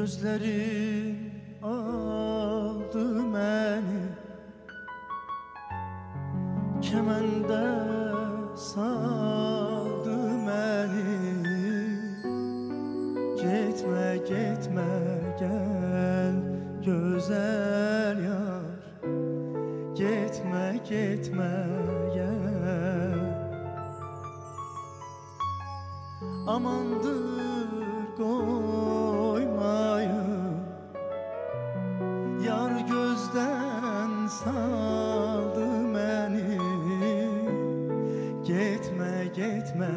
Gözlerin aldı məni Kəməndə saldı məni Getmə, getmə, gəl gözəl yar. Getmə, getmə, gəl Amandır koymayın Gitme gitme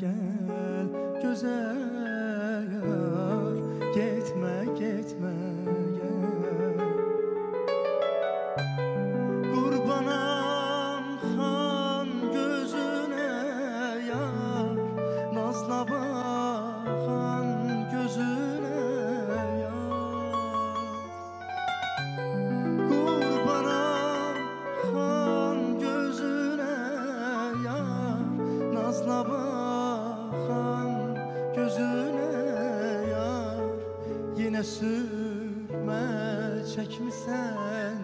gel. Güzel yar. Gitme gitme Yine sürme çekmişsen.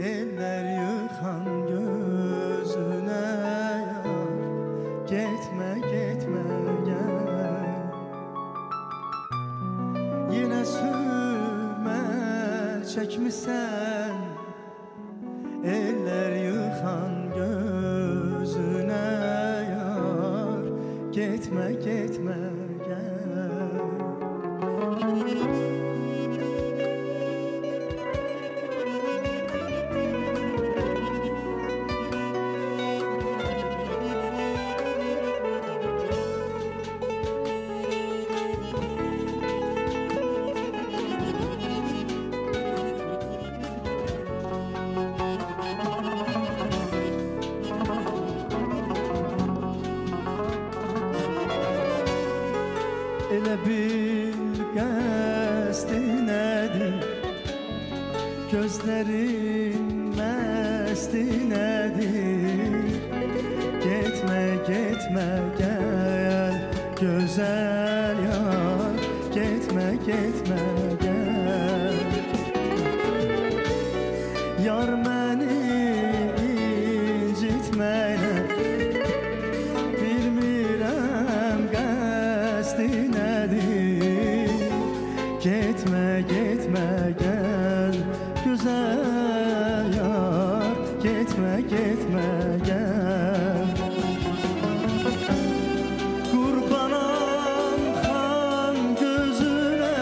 Eller yıkan gözüne yar. Gitme gitme gel. Yine sürme çekmişsen. Eller yıkan gözüne yar. Gitme gitme Elə bil qəsdin nədir Gözlərin məsti nədir Getmə, getmə, gəl Gözəl yar. Getmə, getmə, Gəl Qurbanam xan gözünə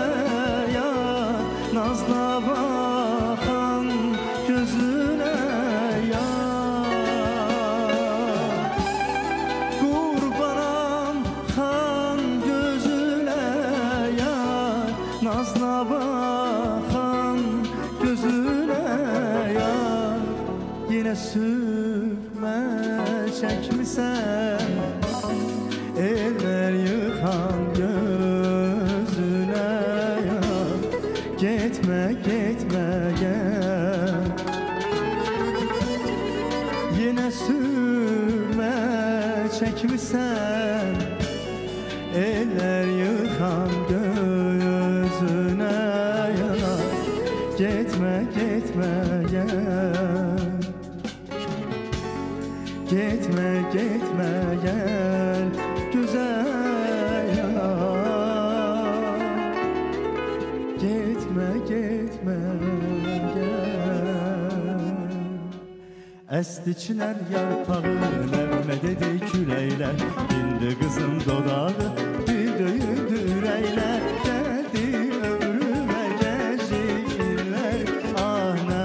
yar Nazla baxan gözünə yar Qurbanam xan gözünə yar Nazla baxan gözünə yar Yenə sürmə çəkmisən Eller yıkan gözüne yar. Gitme gitme gel. Yine sürme çekmişsen Eller Gitme gitme gel güzel yar Gitme gitme gel. Esti çiner yarpağı Nəğmə dedi küləklər Dindi qızın dodağı Bir döyündü ürəklər Gəldi ömrümə gəziklər Ah nə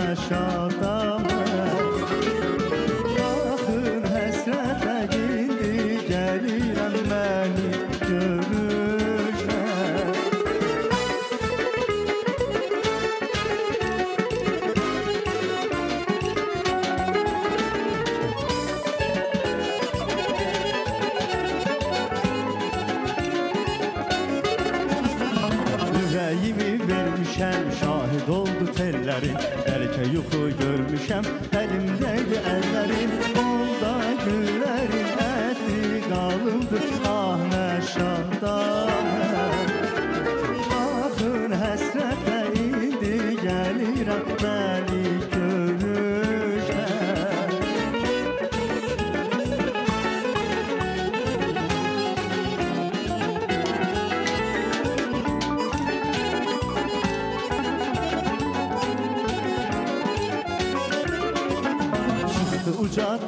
Ürəyimi vermişəm, şahid oldu tellərim Bəlkə yuxu görmüşəm, əlimdədir əllərim Onda güllərin əti qalıbdır, ah nə şadam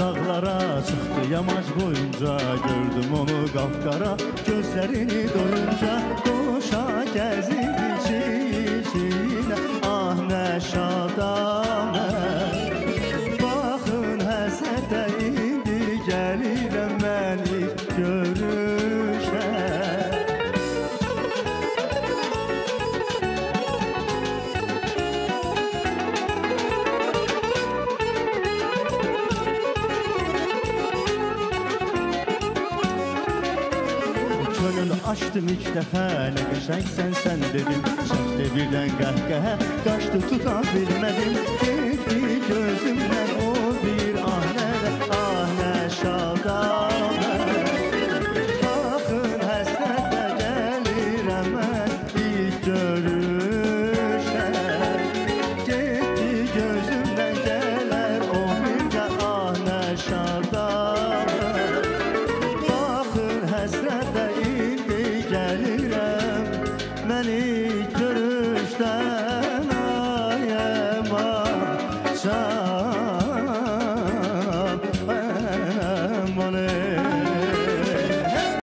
dağlara Çıxdı yamaç boyunca. Gördüm onu qapqara Gözlərini doyunca. Qoşa gəzir için açdım ilk dəfə Nə qəşəngsən sən dedim Çəkdi birdən qəhqəhə Qaçdı tuta bilmədim Getdi gözümdən o bir